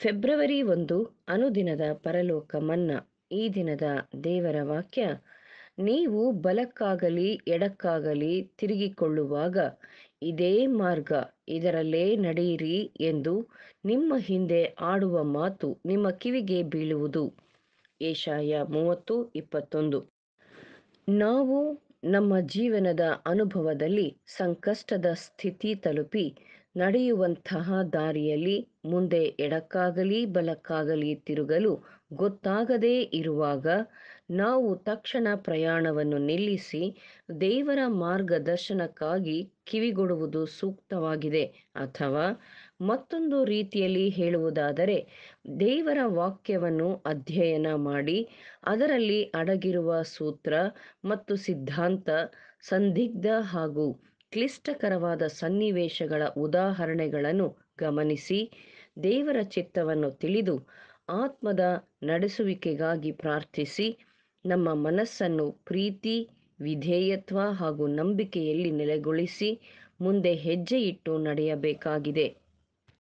February ಒಂದು ಅನುದಿನದ ಪರಲೋಕ ಮನ್ನಾ. ಈ ದಿನದ ದೇವರ ವಾಕ್ಯ, ನೀವು ಬಲಕ್ಕಾಗಲಿ, ಎಡಕ್ಕಾಗಲಿ ತಿರುಗಿಕೊಳ್ಳುವಾಗ ಇದೇ ಮಾರ್ಗ, ಇದರಲ್ಲೇ ನಡೆಯಿರಿ ಎಂದು ನಿಮ್ಮ ಹಿಂದೆ ಆಡುವ ಮಾತು ನಿಮ್ಮ ಕಿವಿಗೆ ಬೀಳುವುದು. ಏಷಾಯ ಮೂವತ್ತು ಇಪ್ಪತ್ತೊಂದು. ನಾವು ನಮ್ಮ ಜೀವನದ ಅನುಭವದಲ್ಲಿ ಸಂಕಷ್ಟದ ಸ್ಥಿತಿ ತಲುಪಿ ನಡೆಯುವಂತಹ ದಾರಿಯಲ್ಲಿ ಮುಂದೆ ಎಡಕ್ಕಾಗಲಿ, ಬಲಕ್ಕಾಗಲಿ ತಿರುಗಲು ಗೊತ್ತಾಗದೇ ಇರುವಾಗ ನಾವು ತಕ್ಷಣ ಪ್ರಯಾಣವನ್ನು ನಿಲ್ಲಿಸಿ ದೇವರ ಮಾರ್ಗದರ್ಶನಕ್ಕಾಗಿ ಕಿವಿಗೊಡುವುದು ಸೂಕ್ತವಾಗಿದೆ. ಅಥವಾ ಮತ್ತೊಂದು ರೀತಿಯಲ್ಲಿ ಹೇಳುವುದಾದರೆ, ದೇವರ ವಾಕ್ಯವನ್ನು ಅಧ್ಯಯನ ಮಾಡಿ ಅದರಲ್ಲಿ ಅಡಗಿರುವ ಸೂತ್ರ ಮತ್ತು ಸಿದ್ಧಾಂತ, ಸಂದಿಗ್ಧ ಹಾಗೂ ಕ್ಲಿಷ್ಟಕರವಾದ ಸನ್ನಿವೇಶಗಳ ಉದಾಹರಣೆಗಳನ್ನು ಗಮನಿಸಿ, ದೇವರ ಚಿತ್ತವನ್ನು ತಿಳಿದು ಆತ್ಮದ ನಡೆಸುವಿಕೆಗಾಗಿ ಪ್ರಾರ್ಥಿಸಿ, ನಮ್ಮ ಮನಸ್ಸನ್ನು ಪ್ರೀತಿ, ವಿಧೇಯತ್ವ ಹಾಗೂ ನಂಬಿಕೆಯಲ್ಲಿ ನೆಲೆಗೊಳಿಸಿ, ಮುಂದೆ ಹೆಜ್ಜೆ ಇಟ್ಟು ನಡೆಯಬೇಕಾಗಿದೆ.